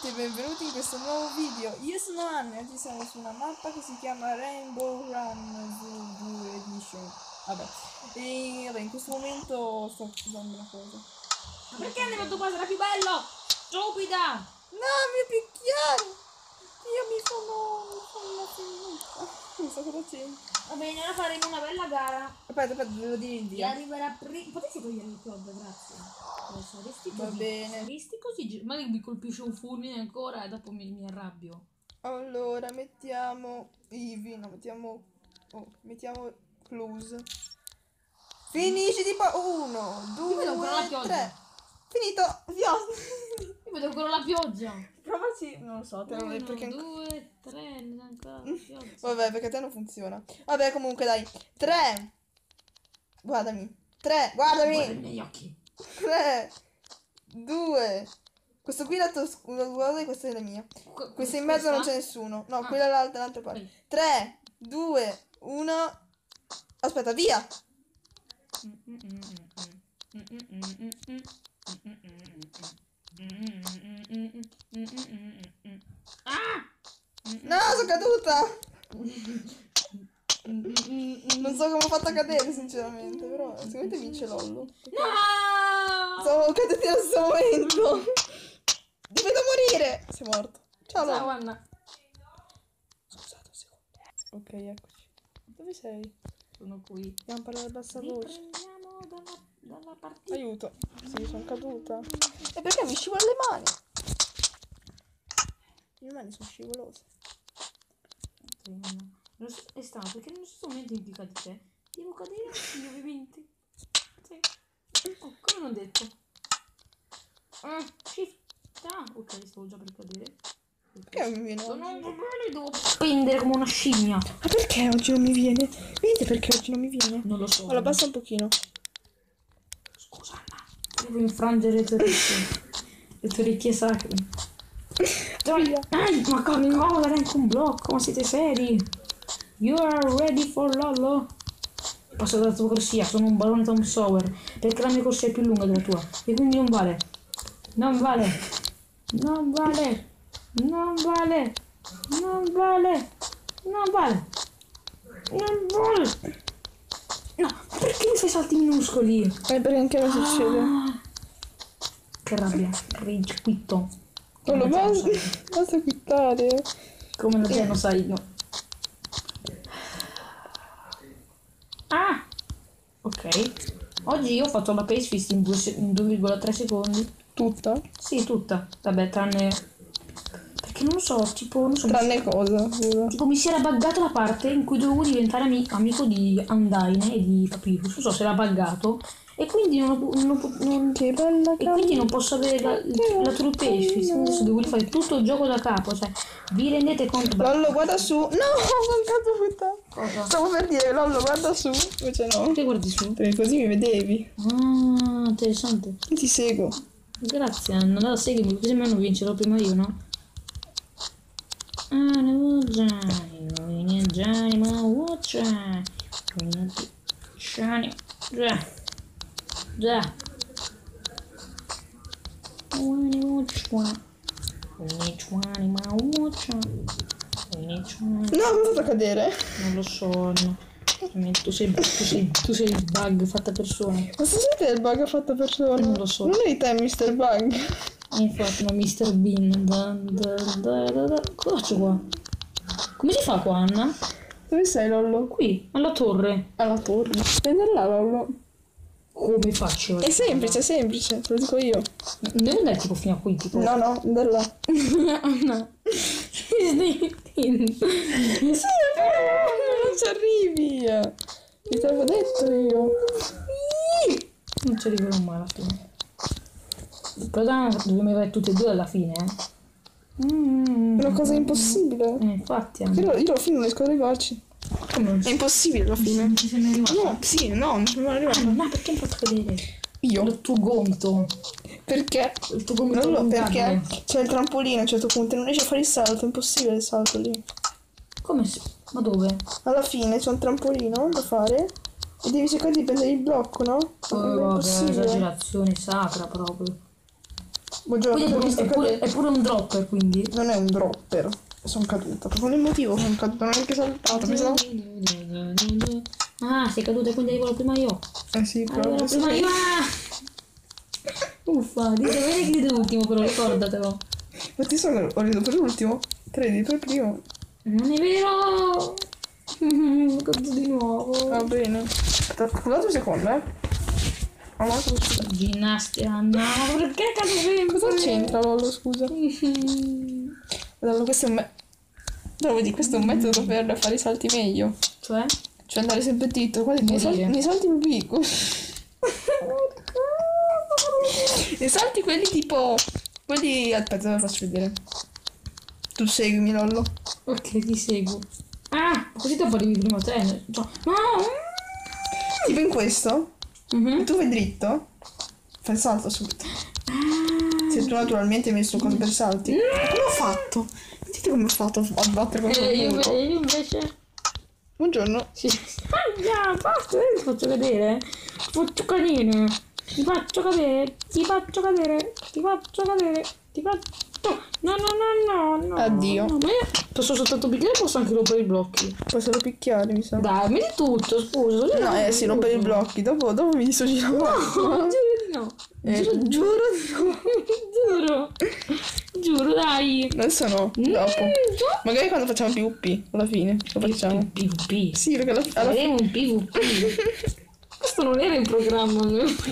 tutti e benvenuti in questo nuovo video. Io sono Anna e oggi siamo su una mappa che si chiama Rainbow Run Zoo 2 Edition. Vabbè. E vabbè, in questo momento sto usando una cosa. Ma perché hanno fatto qua? Sarà più bello! Stupida! No, mi picchiare! Io mi sono. mi sono finita. Non so cosa c'è. Va bene, ora faremo una bella gara. Aspetta, aspetta, devo dire il via. arriverà prima. Potete togliere il piombo, grazie. Saresti Va così. bene. Saresti così. Magari mi colpisce un fulmine ancora e dopo mi, mi arrabbio. Allora, mettiamo Ivi, no, mettiamo. Oh, mettiamo Clues. Finisci tipo uno, Io vedo ancora la due, pioggia. tre. Finito, via. Io vedo ancora la pioggia. Provaci, non lo so, te lo Uno, perché due, tre, ancora la pioggia. Vabbè, perché a te non funziona. Vabbè, comunque, dai. Tre. Guardami. Tre, Guarda i guardami. miei occhi. Tre. Due. Questo qui è la tua guarda, questa è la mia. Qu- Questa in mezzo non c'è questa? nessuno. No, Ah. quella è l'altra, l'altra parte. Ok. Tre, due, uno. Aspetta, via. Ah! No, sono caduta. Non so come ho fatto a cadere, sinceramente. Però, sicuramente vince Lollo. No! Sono caduti allo stesso momento. Ti vedo morire. Sei morto. Ciao, Ciao. Anna. Scusate un secondo. Ok, eccoci. Dove sei? Sono qui. Dobbiamo parlare a bassa voce. Riprendiamo dalla, dalla partita. Aiuto. Sì, sono caduta. E perché mi scivola le mani? Le mie mani sono scivolose. Non so- È stato perché non so momento in cui cade te. Devo cadere anch'io, ovviamente. Sì. Oh, come non detto. Ah, shift. Ah, ok, stavo già per cadere. Perché non mi viene oggi? un bene, devo pendere come una scimmia. Ma perché oggi non mi viene? Vedete perché oggi non mi viene? Non lo so. Allora, basta un pochino. Scusa, Anna. Devo infrangere le tue orecchie. le tue orecchie sacre. Via. Ehi, ma come no, era anche un blocco, ma siete seri? You are ready for Lollo? Passo dalla tua corsia, sono un barone Tom Sawyer, perché la mia corsia è più lunga della tua, e quindi non vale. Non vale. Non vale. Non vale. Non vale. Non vale. Non vale. No, perché mi fai salti minuscoli? Eh, perché anche me succede. Ah, che rabbia, rage quitto. Basta, lo sai? basta quittare. Come lo sai, lo sai, no. Ah! Ok. Oggi io ho fatto la pace fist in, due se- in 2,3 secondi. Tutta? Sì, tutta. Vabbè, tranne... Perché non lo so, tipo, non so... Tranne cosa, scusa. Tipo mi si era buggata la parte in cui dovevo diventare ami- amico di Undyne e di Papyrus. Non so se era buggato. E quindi non, non, non- e quindi non posso avere la, la true adesso devo rifare tutto il gioco da capo. Cioè, vi rendete conto? Lollo, guarda su. No, ho mancato puttana. Cosa? Stavo per dire, Lollo, guarda su. Invece no. Che guardi su? Perché così mi vedevi. Ah, interessante. Io ti seguo. Grazie, Anna. Allora seguimi, così almeno vincerò prima io, no? Anima Gianni, Gianni, ma watch. Gianni, già. Già. Gianni, watch. Gianni, ma watch. No, mi ho fatto cadere. Non lo so, no. Tu sei, tu sei, tu sei il bug fatta persona. Ma se siete il bug fatto persona? Non lo so. Non eri te, Mr. Bug. Infatti, no, Mr. Bean. Da, da, da, da, da. Cosa faccio qua? Come si fa qua, Anna? Dove sei, Lollo? Qui, alla torre. Alla torre. Prendi là, Lollo. Come faccio? È semplice, è semplice, te lo dico io. Devo andare tipo fino a qui, tipo. No, no, da là. Anna. Sì, Sì, però non ci arrivi. Ti l'avevo detto io. Non ci arriverò mai alla fine. Però dobbiamo arrivare tutti e due alla fine, eh. Mm. È una cosa impossibile. Eh, infatti, Anna. Io, io alla fine non riesco ad arrivarci. Come È impossibile alla fine. Non ci sei mai arrivato? No, sì, no, non ci sono arrivato. No, perché mi hai fatto vedere? Io? Il tuo gomito. Perché? Il tuo gomito Non lo perché c'è il trampolino a un certo punto e non riesci a fare il salto, è impossibile il salto lì. Come si... Ma dove? Alla fine c'è un trampolino da fare e devi cercare di prendere il blocco, no? Oh, è esagerazione sacra proprio. Buongiorno, Quindi è pure, è pure un dropper, quindi. Non è un dropper. Sono caduta. Per quale motivo sono caduta? Non è che saltata. Pensavo... Ah, sei caduta e quindi arrivo prima io. Eh sì, la prima io. Ah! Uffa, bene che dite l'ultimo, però ricordatelo. Ma ti sono ho riso per l'ultimo? Credi per primo? Non è vero! Cazzo di nuovo. Va bene. Scusate un secondo, eh. Allora, scusa. Ginnastica, no, perché cazzo sempre? Cosa c'entra Lollo, scusa? Lollo, questo è un me... No, vedi, questo è un metodo per fare i salti meglio. Cioè? Cioè andare sempre dritto. Guarda, nei salti, Morire. nei salti piccoli. nei salti quelli tipo... Quelli... Aspetta, ve lo faccio vedere. Tu seguimi, Lollo. Ok, ti seguo. Ah, così dopo arrivi prima te. No! no. Tipo in questo. Mhm. Tu vai dritto. Fai il salto subito. Se tu naturalmente hai messo cose per salti. Come ho fatto? Dite come ho fatto a battere contro Eh, il io, muro. io invece... Buongiorno. Sì. Ah, basta, io ti faccio vedere. Ti faccio cadere. Ti faccio cadere. Ti faccio cadere. Ti faccio cadere. Ti faccio... No, no, no, no, no. Addio. No, ma io posso soltanto picchiare o posso anche rompere i blocchi? Puoi solo picchiare, mi sa. Dai, mi di tutto, scusa. No, eh sì, rompere i blocchi. Dopo, dopo mi dissocio No, giuro di no. Eh, Giuro, giuro giuro. Giuro, dai. Adesso no, dopo. Magari quando facciamo PvP, alla fine. Lo facciamo. PvP. Sì, perché alla, alla Faremo un PvP. Questo non era in programma,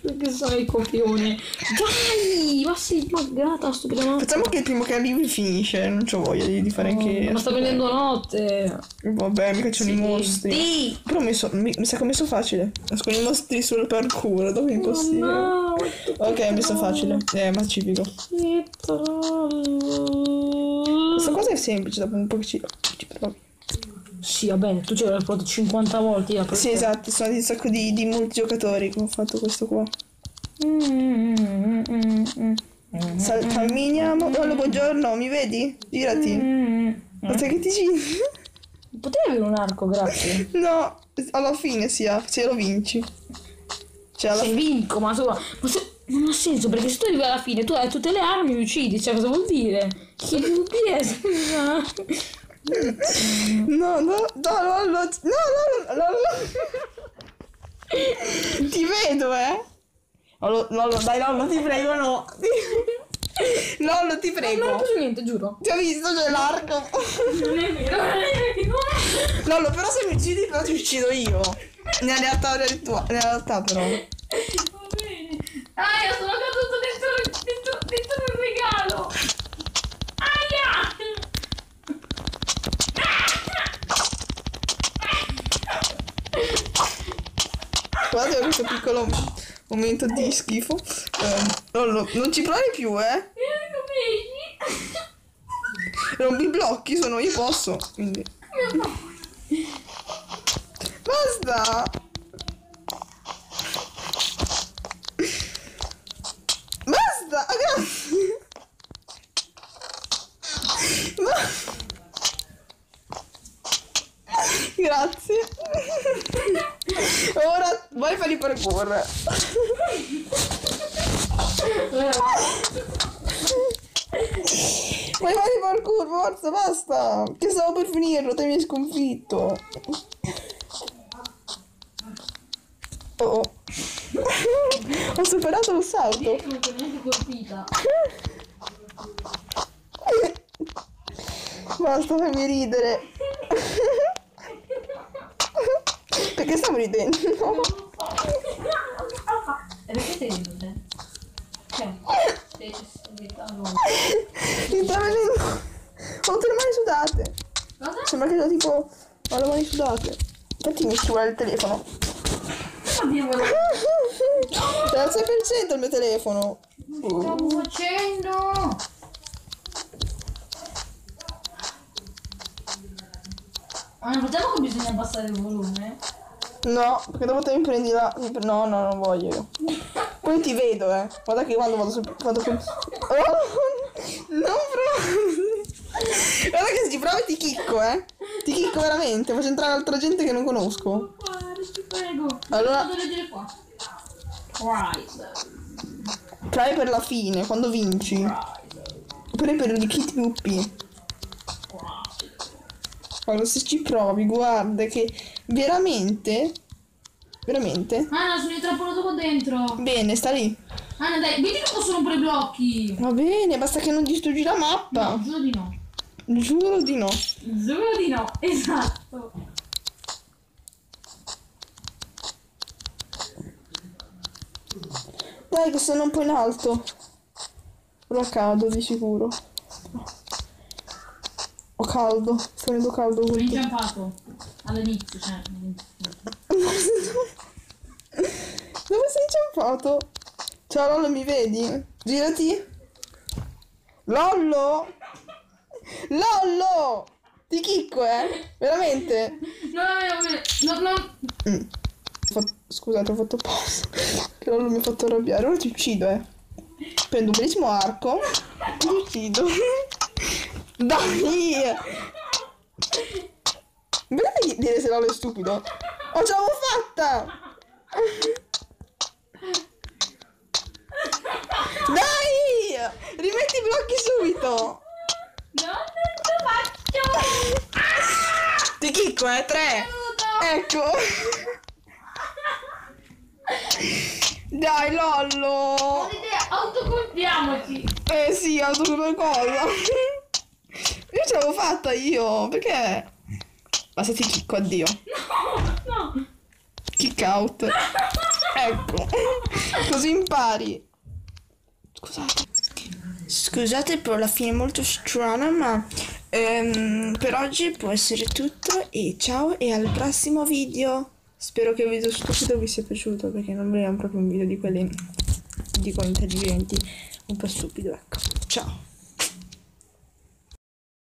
perché sono il copione. Dai, ma sei buggata, stupida ma... Facciamo che il primo che arrivi finisce. Non c'ho voglia di, di fare anche. ma sta venendo notte. Vabbè, mica c'è i mostri. Sì. Però ho messo, mi, mi sa che ho messo facile. Con i mostri sul parkour, dove è impossibile. No, Ok, ho messo facile. Eh, pacifico. che troll. Questa cosa è semplice, dopo un po' che ci, ci provi. Sì, vabbè, tu ci avrai provato 50 volte. Io Sì, esatto, sono di un sacco di, di multigiocatori che ho fatto questo qua. Sal- camminiamo. Allora, buongiorno, mi vedi? Girati. mm. Aspetta che ti giri. Potevi avere un arco, grazie. No, alla fine si ha, se lo vinci. Cioè, alla Se vinco, ma, tu- ma se- non ha senso perché se tu arrivi alla fine tu hai tutte le armi e uccidi, cioè cosa vuol dire? Che vuol dire? No, no, no, no, no, no, no, no, Ti vedo, eh. Lollo, Lollo, dai, Lollo, ti prego, no. Lollo, ti prego. Non ho preso niente, giuro. Ti ho visto, c'è l'arco. Non è vero, non è vero. Lollo, però se mi uccidi, però ti uccido io. Nella realtà, nella realtà però. Va bene. Ah, io sono Guarda questo piccolo momento di schifo. Eh, Lollo, non ci provi più, eh. Io vedi? Rompi i blocchi, sono io posso. Quindi. Basta! Ah, grazie! Ma- Grazie. Ora vai a fare i parkour. Vai fare parkour, forza, basta. Che stavo per finirlo, te mi hai sconfitto. Oh. oh. Ho superato lo salto. Basta, fammi ridere. Perché stavo ridendo? E perché stai ridendo? Cioè, stai diventando... Mi sta venendo. Ho tutte le mani sudate. Cosa? Sembra che ho tipo. Ho le mani sudate. Infatti mi scivola il telefono. Abbiamo la... È al 6% il mio telefono. Stavo facendo? Ma non facciamo che bisogna abbassare il volume? No, perché dopo te mi prendi la. No, no, non voglio io. Poi ti vedo, eh. Guarda che quando vado sul. Vado. Oh, non provi. Guarda che se ci provi ti chicco, eh. Ti chicco veramente. Faccio entrare altra gente che non conosco. Ti prego. Allora-. Premi per la fine, quando vinci. Oppure per il kit PvP. Guarda, se ci provi, guarda che veramente... Veramente? Anna, sono intrappolato qua dentro. Bene, sta lì. Anna, dai, vedi che posso rompere i blocchi. Va bene, basta che non distruggi la mappa. No, giuro di no. Giuro di no. Giuro di no, esatto. Dai, che sono un po' in alto. Ora cado di sicuro. Ho caldo, sto venendo caldo Sono tutto. All'inizio, cioè. Dove sei inciampato? Ciao Lollo, mi vedi? Girati. Lollo! Lollo! Ti chicco, eh? Veramente? No, no, no, no. Mm. Ho fatto- Scusate, ho fatto pausa. Che Lollo mi ha fatto arrabbiare. Ora ti uccido, eh. Prendo un bellissimo arco. Ti uccido. Dai! Vedete dire se è stupido? Oh, ce l'avevo fatta! Dai! Rimetti i blocchi subito! No, non lo faccio. Ti chicco, eh? Tre! Ecco! Dai, Lollo! Idea, autocolpiamoci. Eh sì, ho cosa! Io ce l'avevo fatta io! Perché? Basta ti chicco, addio. No, no. Kick out. Ecco. Così impari. Scusate. Scusate per la fine molto strana, ma ehm, per oggi può essere tutto e ciao e al prossimo video. Spero che il video stupido vi sia piaciuto perché non vogliamo proprio un video di quelli dico intelligenti, un po' stupido, ecco. Ciao.